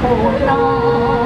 不到。